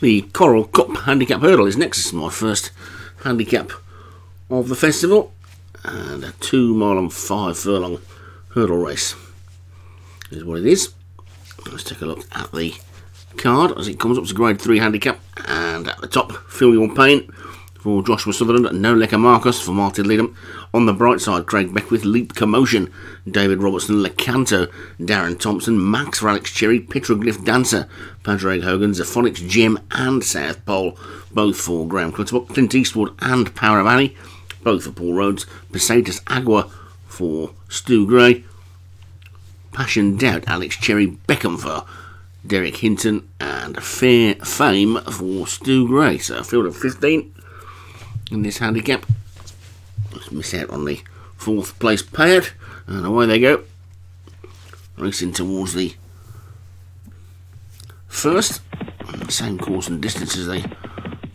The Coral Cup Handicap Hurdle is next. Is my first handicap of the festival. And a two mile and five furlong hurdle race. Is what it is. Let's take a look at the card as it comes up to grade 3 handicap. And at the top, Feel Your Pain for Joshua Sutherland, No Lecker Marcus for Martin Leadham. On the bright side, Craig Beckwith, Leap Commotion, David Robertson, Lecanto, Darren Thompson, Max for Alex Cherry, Petroglyph Dancer, Padraig Hogan, Zaphonics Jim, and South Pole, both for Graham Clutterbuck, Clint Eastwood, and Power of Annie, both for Paul Rhodes, Pesetas Agua for Stu Gray, Passion Doubt, Alex Cherry, Beckham for Derek Hinton, and Fair Fame for Stu Gray. So a field of 15 in this handicap. Let's miss out on the fourth place payout, and away they go. Racing towards the first, same course and distance as the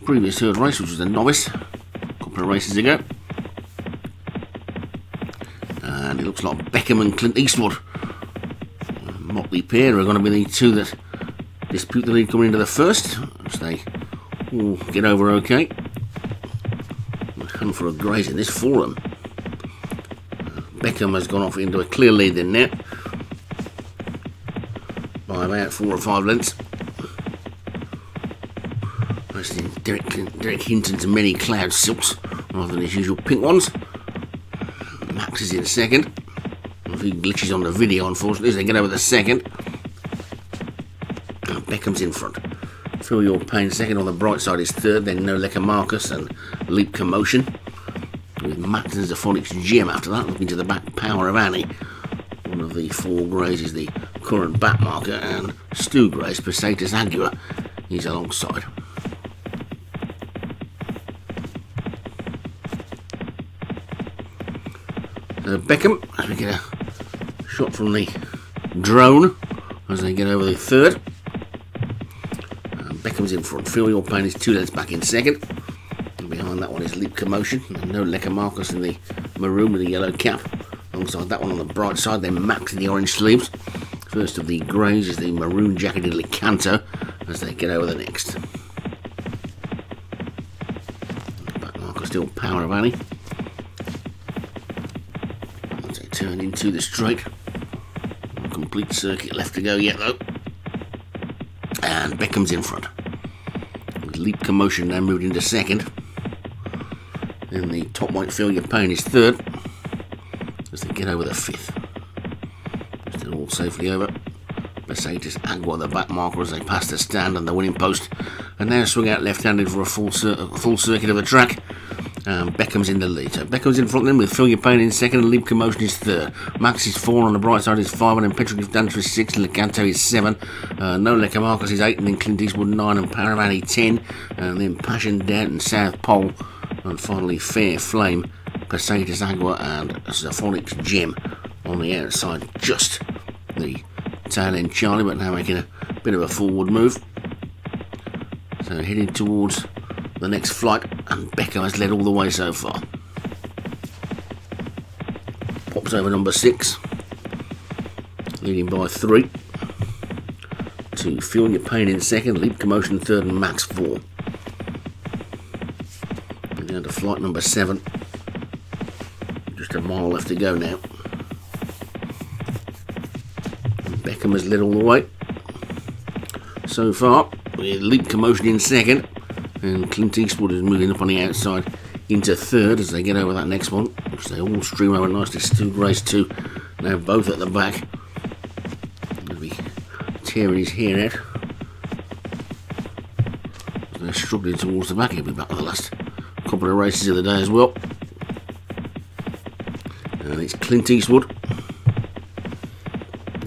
previous third race, which was the novice, a couple of races ago. And it looks like Beckham and Clint Eastwood, motley pair, are going to be the two that dispute the lead coming into the first, which they all get over okay for a graze in this forum. Beckham has gone off into a clear lead in net by about four or five lengths. Racing Derek, Derek Hinton's many cloud silks rather than his usual pink ones. Max is in second. A few glitches on the video, unfortunately, as they get over the second. Beckham's in front. Feel Your Pain second on the bright side is third, then No Lecker Marcus and Leap Commotion. With Max and Zaphonics Jim after that, looking to the back Power of Annie. One of the four greys is the current back marker, and Stu Gray's Pesetas Agua is alongside. So Beckham, as we get a shot from the drone as they get over the third. Beckham's in front. Feel Your Pain is two lengths back in second. And behind that one is Leap Commotion. And no Lecker Marcus in the maroon with the yellow cap. Alongside that one on the bright side, then Max in the orange sleeves. First of the greys is the maroon jacketed Lecanto as they get over the next. Back marker still Power of Annie. As they turn into the straight. Complete circuit left to go yet though. And Beckham's in front. Leap Commotion now moved into second. And the top white Your Pain is third. As they get over the fifth. Still all safely over. Pesetas Agua, the back marker, as they pass the stand and the winning post. And now swing out left-handed for a full, cir full circuit of the track. Um, Beckham's in the lead. So Beckham's in front of them with Your Pain in second and Leap Commotion is third. Max is four on the bright side is five and then Petroglyph Dancer is six and Lecanto is seven. Uh, no Lecker Marcus is eight and then Clint Eastwood nine and Power of Annie ten. And then Passion Down and South Pole. And finally Fair Flame, Pesetas Agua and Zaphonics Gem on the outside. Just the tail end Charlie but now making a bit of a forward move. So heading towards the next flight, and Beckham has led all the way so far. Pops over number six, leading by three. To Feel Your Pain in second, Leap Commotion third, and Max four. And down to flight number seven. Just a mile left to go now. And Beckham has led all the way so far, with Leap Commotion in second and Clint Eastwood is moving up on the outside into third as they get over that next one, which they all stream over nicely. Stu Gray's two now both at the back. He'll be tearing his hair out. They're struggling towards the back. He'll be back for the last couple of races of the day as well. And it's Clint Eastwood.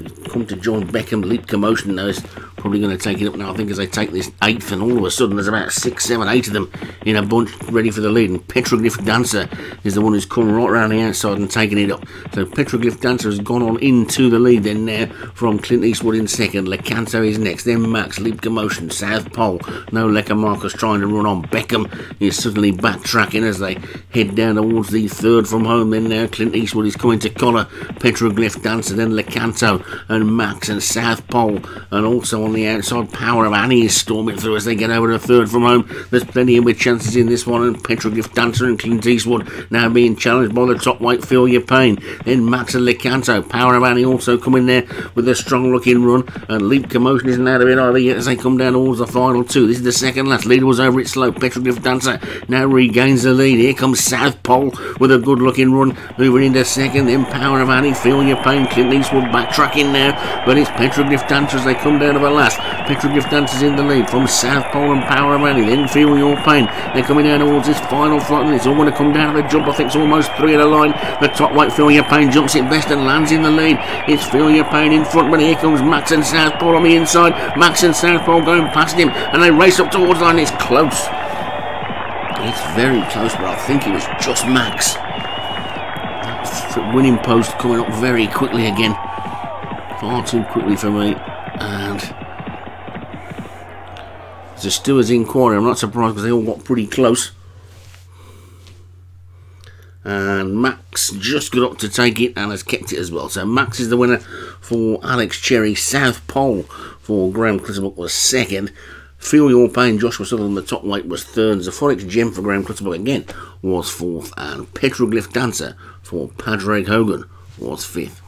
He's come to join Beckham. Leap commotion now probably going to take it up now. I think as they take this eighth, and all of a sudden there's about six, seven, eight of them in a bunch ready for the lead. And Petroglyph Dancer is the one who's coming right around the outside and taking it up. So Petroglyph Dancer has gone on into the lead then now from Clint Eastwood in second. Lecanto is next, then Max, Leap Commotion, South Pole. No Lecker Marcus trying to run on. Beckham is suddenly backtracking as they head down towards the third from home. Then now Clint Eastwood is coming to collar Petroglyph Dancer, then Lecanto and Max and South Pole, and also on on the outside. Power of Annie is storming through as they get over to third from home. There's plenty of with chances in this one, and Petroglyph Dancer and Clint Eastwood now being challenged by the top weight Feel Your Pain. Then Max and Lecanto. Power of Annie also coming there with a strong looking run, and Leap Commotion isn't out of it either yet as they come down towards the final two. This is the second last. Leader was over it slow. Petroglyph Dancer now regains the lead. Here comes South Pole with a good looking run, moving into second. Then Power of Annie. Feel Your Pain. Clint Eastwood backtracking now, but it's Petroglyph Dancer as they come down to the last. Petroglyph Dancer's in the lead from South Pole and Power Annie. Then Feel Your Pain. They're coming down towards this final flight, and it's all going to come down to the jump. I think it's almost three of the line. The top weight Feel Your Pain jumps it best and lands in the lead. It's Feel Your Pain in front, but here comes Max and South Pole on the inside. Max and South Pole going past him, and they race up towards line. It's close. It's very close, but I think it was just Max. Winning post coming up very quickly again. Far too quickly for me. And a stewards inquiry. I'm not surprised because they all got pretty close. And Max just got up to take it and has kept it as well. So Max is the winner for Alex Cherry. South Pole for Graham Clutterbuck was second. Feel Your Pain, Joshua Sutherland, the top weight was third. Zephyrix Gem for Graham Clutterbuck again was fourth. And Petroglyph Dancer for Padraig Hogan was fifth.